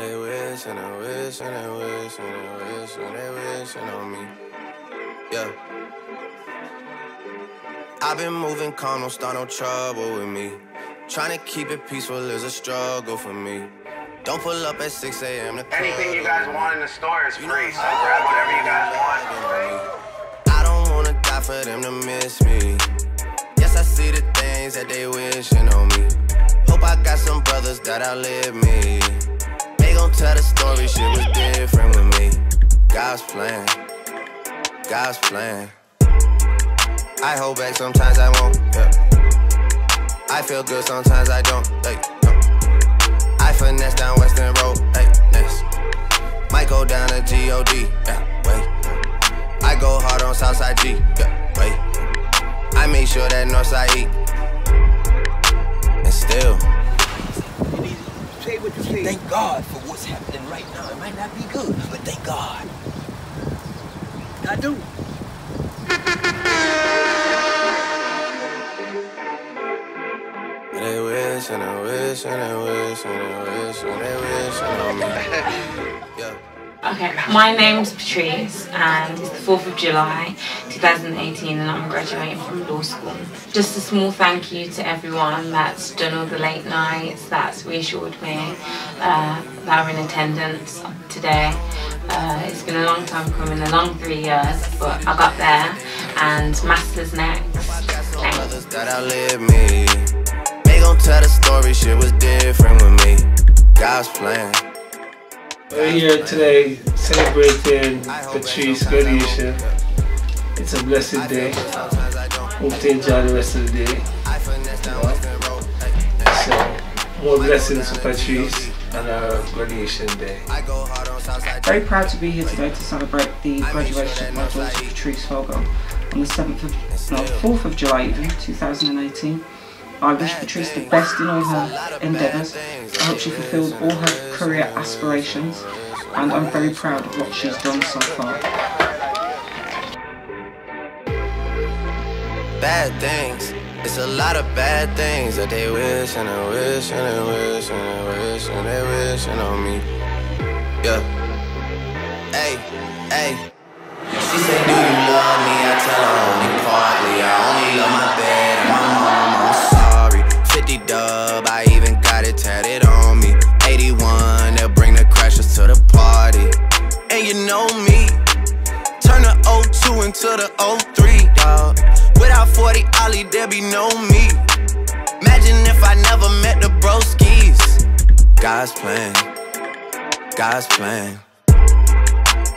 They wish and they wish and they wish and they wish and they wishing on me. Yeah. I've been moving calm, don't start no trouble with me. Trying to keep it peaceful is a struggle for me. Don't pull up at 6 a.m. to Anything you guys want in the store is free, so grab whatever you guys want. I don't wanna die for them to miss me. Yes, I see the things that they wishing on me. Hope I got some brothers that outlive me. They gon' tell the story, shit was different with me. God's plan, God's plan. I hold back, sometimes I won't. Yeah. I feel good, sometimes I don't. Hey, no. I finesse down Western Road. Hey, next. Might go down to G-O-D. Yeah, wait. I go hard on Southside G. Yeah, wait. I make sure that Northside E. And still. Say what you say. Thank God for what's happening right now. It might not be good, but thank God. I do. They wish and they wish and they wish and they wish and they wish on me. Yeah. Okay, my name's Patrice and it's the 4th of July 2018 and I'm graduating from law school. Just a small thank you to everyone that's done all the late nights, that's reassured me, uh, that are in attendance today. Uh, it's been a long time coming, a long three years, but I got there and Masters next. Thanks. They gon' tell the story, shit was different with me. God's plan. We're here today celebrating Patrice graduation. It's a blessed day. Hope to enjoy the rest of the day. So, more blessings for Patrice on our uh, graduation day. Very proud to be here today to celebrate the graduation of my daughter Patrice Fogo on the 7th of, no, 4th of July even, 2018. I wish Patrice the best in all her endeavours. I hope she fulfills all her career aspirations and I'm very proud of what she's done so far. Bad things. It's a lot of bad things that they wish and they wish and they wish and they wish and they wishing on me. Yeah. Hey, hey. She say, Do you love me? I tell her only partly. I only love my bed and my mom. I'm 50 dub, I even got it tatted on me. 81, they'll bring the crashers to the party. And you know me. Turn the 02 into the 03, dawg. Without 40 Ollie, there be no me. Imagine if I never met the broskies. God's plan, God's plan.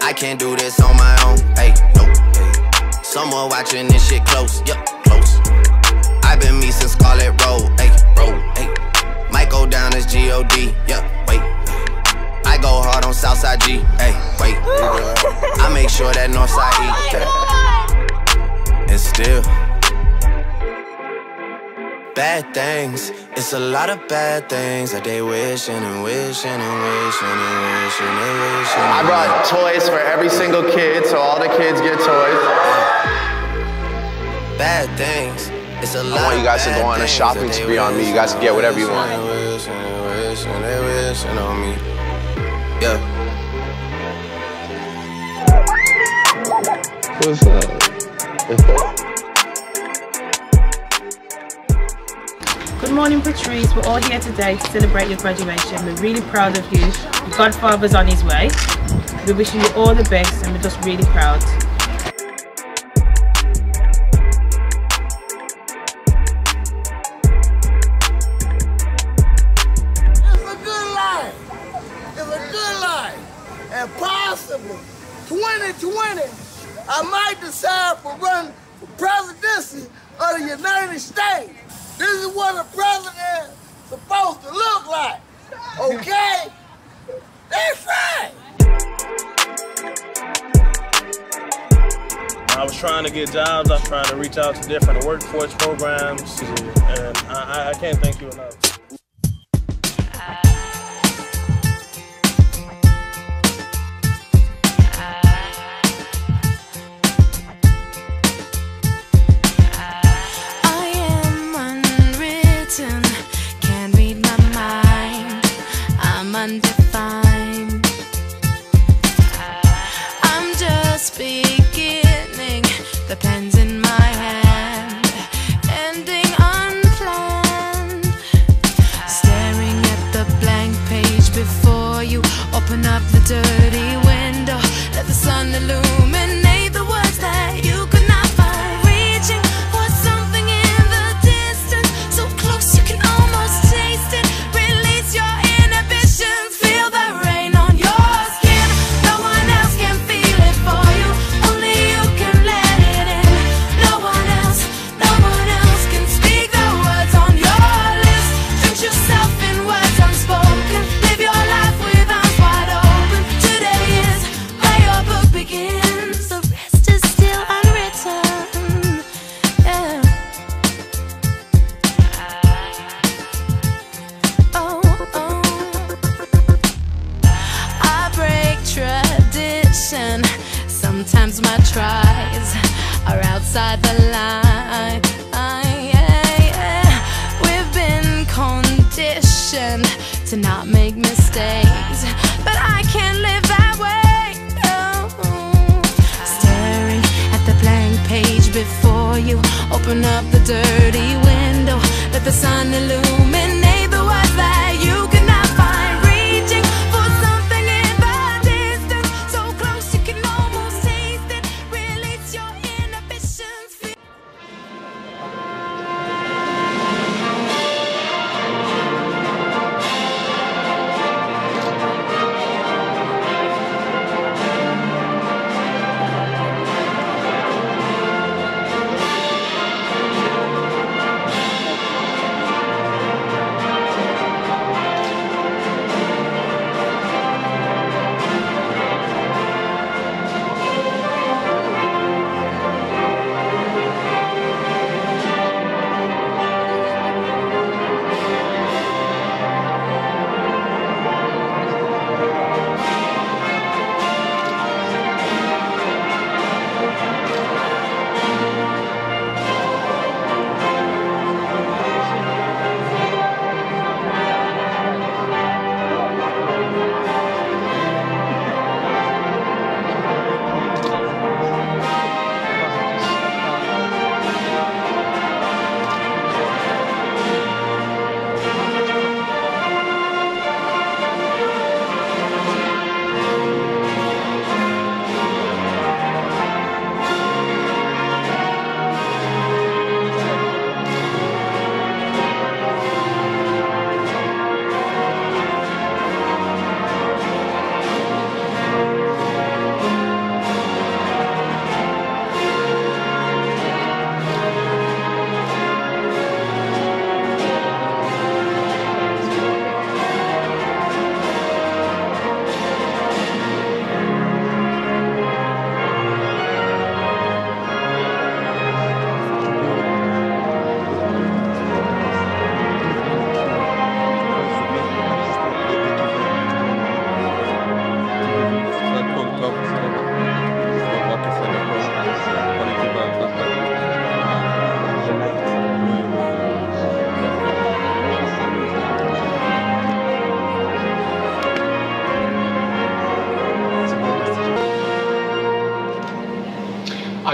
I can't do this on my own, hey, no, hey. Someone watching this shit close, yup, close. I've been me since Scarlet Road, hey, road, hey. Might go down as G-O-D, yup, wait. I go hard on Southside G, hey, wait. I make sure that Northside E, oh and still. Bad things, it's a lot of bad things that they wishing and wishing and wishing and wishing and wishing. I brought toys for every single kid, so all the kids get toys. Bad things, it's a lot I want you guys to go on a shopping spree on me. You guys can get whatever you want. Yeah. What's up? Good morning, Patrice. We're all here today to celebrate your graduation. We're really proud of you. Your godfather's on his way. We're wishing you all the best and we're just really proud. The United States. This is what a president is supposed to look like. Okay? That's right. I was trying to get jobs. I was trying to reach out to different workforce programs, and I, I can't thank you enough. the pens.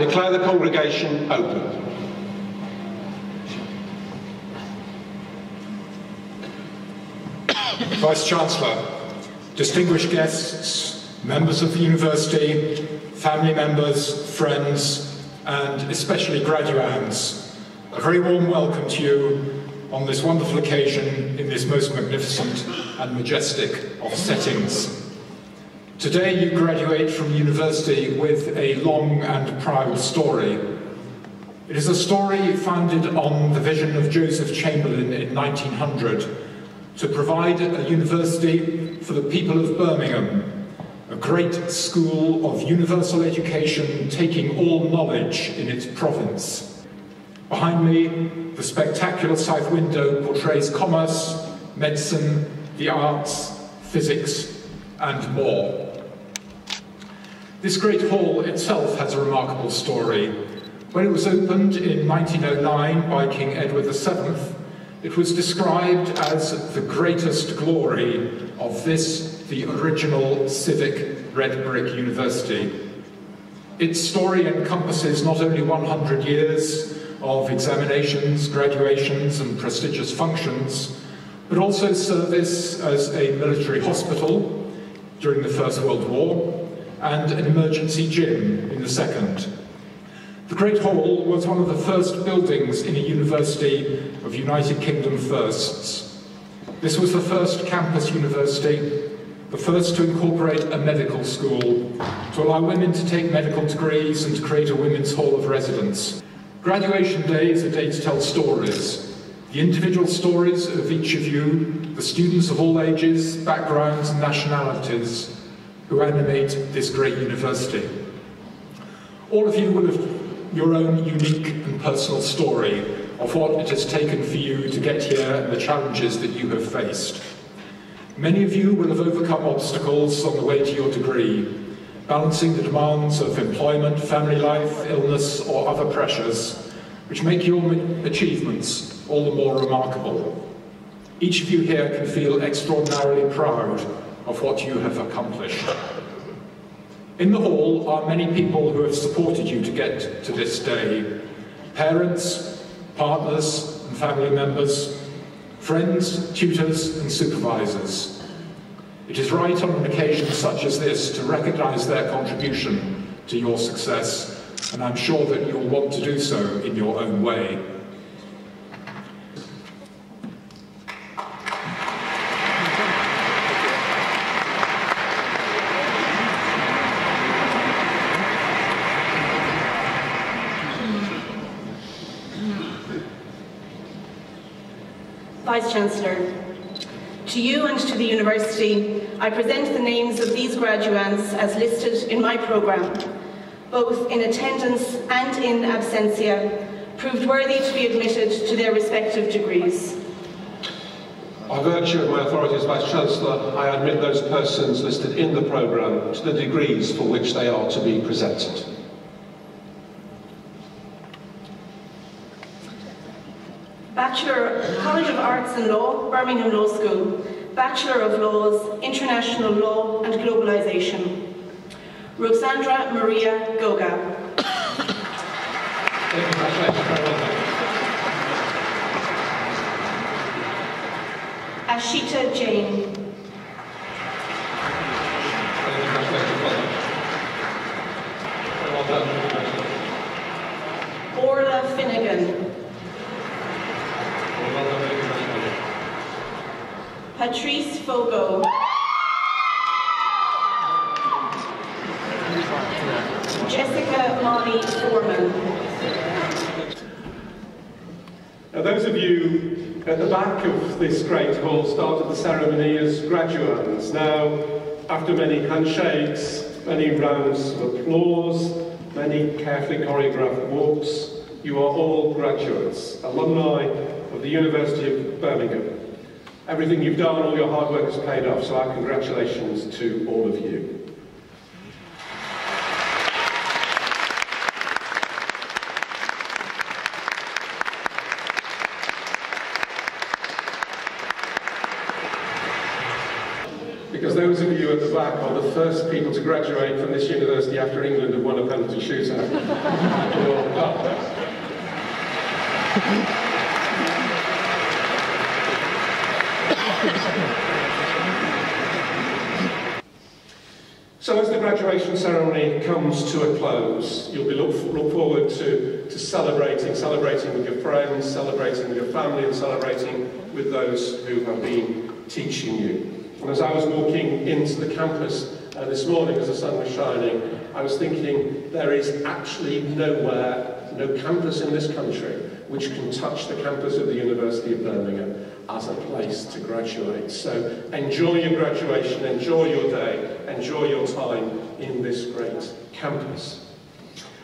I declare the congregation open. Vice Chancellor, distinguished guests, members of the university, family members, friends, and especially graduands, a very warm welcome to you on this wonderful occasion in this most magnificent and majestic of settings. Today you graduate from university with a long and proud story. It is a story founded on the vision of Joseph Chamberlain in 1900 to provide a university for the people of Birmingham, a great school of universal education taking all knowledge in its province. Behind me, the spectacular south window portrays commerce, medicine, the arts, physics, and more. This great hall itself has a remarkable story. When it was opened in 1909 by King Edward VII, it was described as the greatest glory of this, the original civic red brick university. Its story encompasses not only 100 years of examinations, graduations, and prestigious functions, but also service as a military hospital, during the First World War and an emergency gym in the Second. The Great Hall was one of the first buildings in a University of United Kingdom firsts. This was the first campus university, the first to incorporate a medical school, to allow women to take medical degrees and to create a women's hall of residence. Graduation day is a day to tell stories. The individual stories of each of you, the students of all ages, backgrounds and nationalities who animate this great university. All of you will have your own unique and personal story of what it has taken for you to get here and the challenges that you have faced. Many of you will have overcome obstacles on the way to your degree, balancing the demands of employment, family life, illness, or other pressures, which make your achievements all the more remarkable. Each of you here can feel extraordinarily proud of what you have accomplished. In the hall are many people who have supported you to get to this day. Parents, partners and family members, friends, tutors and supervisors. It is right on an occasion such as this to recognise their contribution to your success, and I'm sure that you'll want to do so in your own way. Vice-Chancellor, to you and to the University, I present the names of these graduates as listed in my programme, both in attendance and in absentia, proved worthy to be admitted to their respective degrees. By virtue of my authority as Vice-Chancellor, I admit those persons listed in the programme to the degrees for which they are to be presented. Bachelor, College of Arts Law, Birmingham Law School. Bachelor of Laws, International Law and Globalization. Roxandra Maria Goga. Ashita Jain. Orla Finnegan. Patrice Fogo. Jessica Molly Foreman. Now those of you at the back of this great hall started the ceremony as graduands. Now, after many handshakes, many rounds of applause, many carefully choreographed walks, you are all graduates, alumni of the University of Birmingham. Everything you've done, all your hard work has paid off, so our congratulations to all of you. Because those of you at the back are the first people to graduate from this university after England have won a penalty shootout. So graduation ceremony comes to a close, you'll be look, look forward to, to celebrating, celebrating with your friends, celebrating with your family and celebrating with those who have been teaching you. And as I was walking into the campus uh, this morning as the sun was shining, I was thinking there is actually nowhere, no campus in this country which can touch the campus of the University of Birmingham as a place to graduate. So enjoy your graduation, enjoy your day, enjoy your time in this great campus.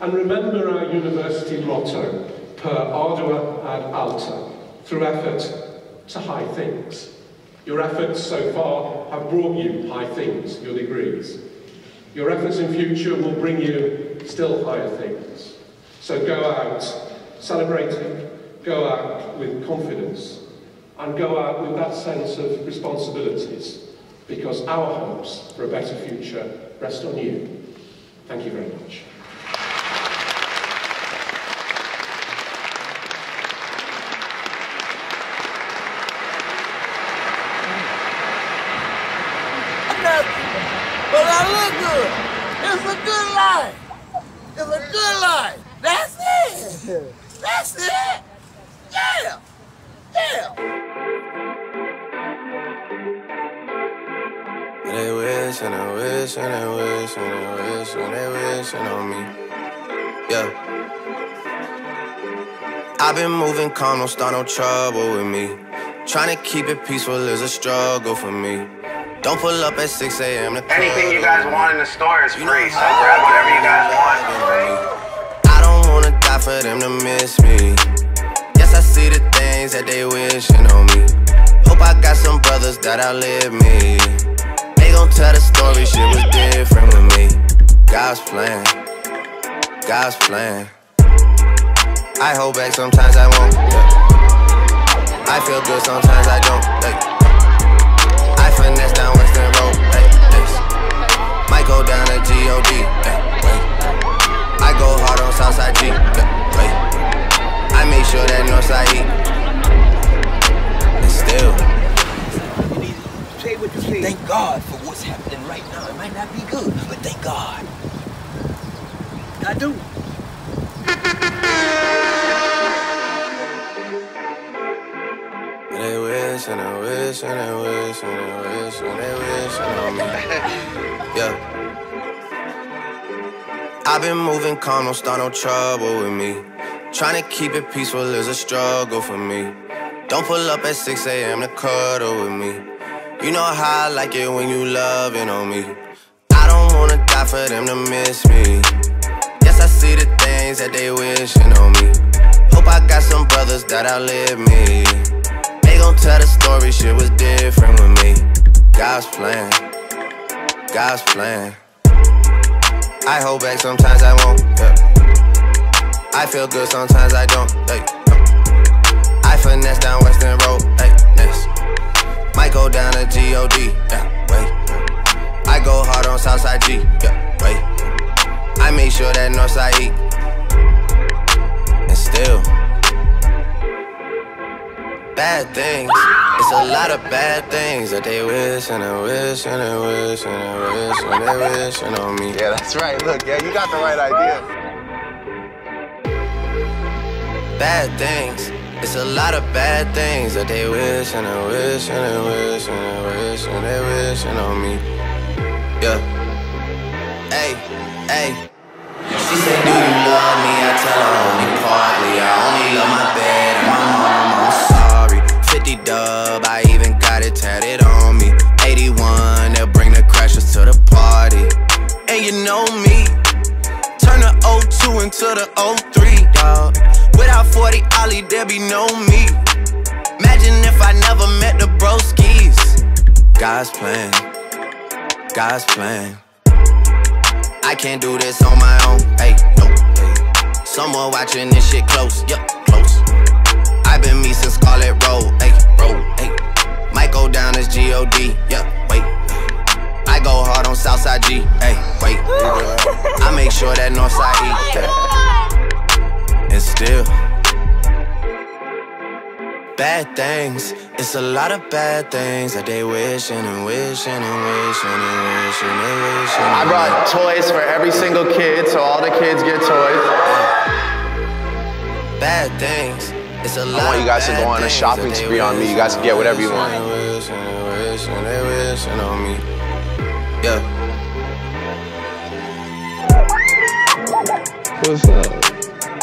And remember our university motto, per ardua ad alta, through effort to high things. Your efforts so far have brought you high things, your degrees. Your efforts in future will bring you still higher things. So go out celebrating, go out with confidence, and go out with that sense of responsibilities, because our hopes for a better future rest on you. Thank you very much. Nothing. good. It's a good life. It's a good life. That's it. That's it. Yeah. Yeah. They wish and they wish and they wish and they wish and they wishing on me. Yeah. I've been moving calm, don't start no trouble with me. Trying to keep it peaceful is a struggle for me. Don't pull up at 6 a.m. to Anything you guys want in the store is free, so grab whatever you guys want. I don't wanna die for them to miss me. Yes, I see the things that they wishing on me. Hope I got some brothers that outlive me. They gon' tell the story, shit was different with me. God's plan, God's plan. I hold back, sometimes I won't. Yeah. I feel good, sometimes I don't. Like, I finesse down Western Road. Yes. Might go down to G-O-D. I go hard on Southside G. Yeah. I make sure that Northside E. And still. Thank God for what's happening right now. It might not be good, but thank God. I do. They wish and they wish and they wish and they wish and they wish on me. yeah. I've been moving calm, don't start no trouble with me. Trying to keep it peaceful is a struggle for me. Don't pull up at 6 a.m. to cuddle with me. You know how I like it when you loving on me. I don't wanna die for them to miss me. Yes, I see the things that they wishing on me. Hope I got some brothers that outlive me. They gon' tell the story, shit was different with me. God's plan, God's plan. I hold back, sometimes I won't. Yeah. I feel good, sometimes I don't. Like, I finesse down Western Road. Like, next. Might go down to G-O-D. Yeah, wait. I go hard on Southside G. Yeah, wait. I make sure that Northside E. And still. Bad things. It's a lot of bad things that they wish and they wish and they wish and they wish and they wishing on me. Yeah, that's right. Look, yeah, you got the right idea. Bad things. It's a lot of bad things that they wish and they wish and they wish and they wish and they wishing on me. Yeah. Hey, hey. She said, Do you love me? I tell her only partly. I only love my bed and my mom. I'm sorry. 50 dub, I even got it tatted on me. 81, they'll bring the crashers to the party. And you know me. Turn the 02 into the 03, dawg. Without 40 Ollie, there be no me. Imagine if I never met the broskies. God's plan, God's plan. I can't do this on my own, hey, no, hey. Someone watching this shit close, yup, close. I've been me since Scarlet Road, hey, road, hey. Might go down as G-O-D, yup, wait. I go hard on Southside G, hey, wait. I make sure that Northside E, oh yeah. And still. Bad things, it's a lot of bad things that they wishing and wishing and wishing and wishing and wishing. I brought toys for every single kid, so all the kids get toys. Bad things, it's a lot I want you guys to go on a shopping spree on me. You guys can get whatever you want. Wishing and wishing and they wishing on me. Yeah. What's up?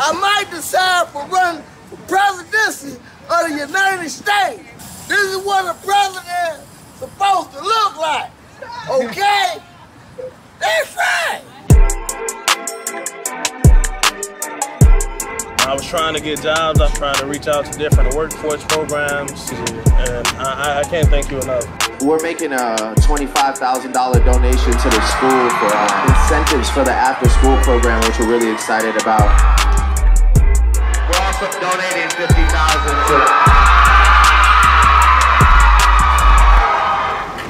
I might decide for running for presidency of the United States. This is what a president is supposed to look like. Okay? That's right. I was trying to get jobs. I was trying to reach out to different workforce programs, and I, I- I can't thank you enough. we're making a $25,000 donation to the school for uh, incentives for the after school program, which we're really excited about. We're donating 50000 to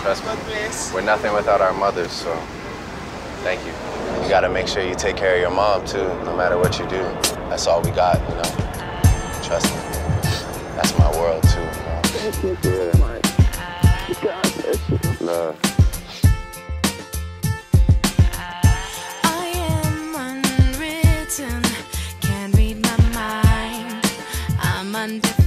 Trust me, we're nothing without our mothers, so thank you. You gotta make sure you take care of your mom too, no matter what you do. That's all we got, you know? Trust me. That's my world too, Thank you know? Love. I'm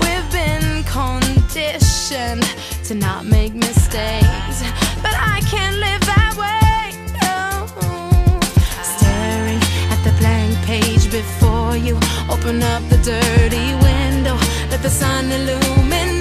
We've been conditioned to not make mistakes, but I can't live that way. No. Staring at the blank page before you, open up the dirty window, let the sun illuminate.